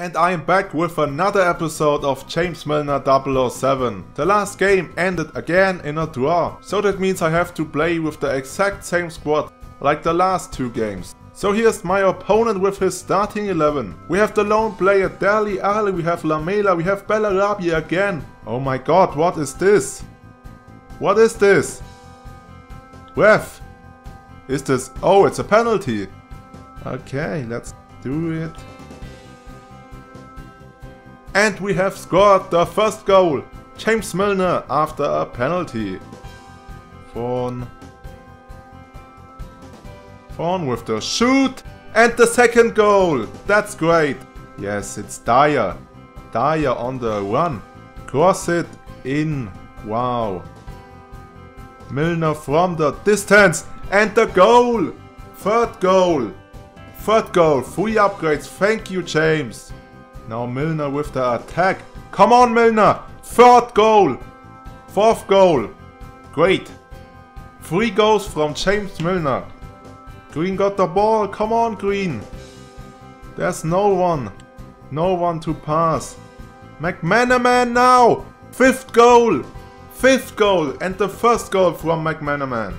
And I am back with another episode of James Milner 007. The last game ended again in a draw, so that means I have to play with the exact same squad like the last two games. So here's my opponent with his starting 11. We have the lone player Dele Alli, we have Lamela, we have Bellarabi again. Oh my god, what is this? What is this? Ref! Is this... Oh, it's a penalty. Okay, let's do it. And we have scored the first goal. James Milner after a penalty. Vaughan. Vaughan with the shoot. And the second goal. That's great. Yes, it's Dier. Dier on the run. Cross it in. Wow. Milner from the distance. And the goal. Third goal. Third goal. Three upgrades. Thank you, James. Now Milner with the attack. Come on, Milner! Third goal! Fourth goal! Great! Three goals from James Milner. Green got the ball. Come on, Green! There's no one. No one to pass. McManaman now! Fifth goal! Fifth goal and the first goal from McManaman.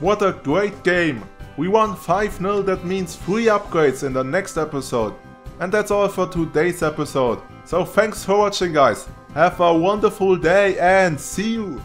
What a great game! We won 5-0 that means 3 upgrades in the next episode. And that's all for today's episode. So thanks for watching guys. Have a wonderful day and see you.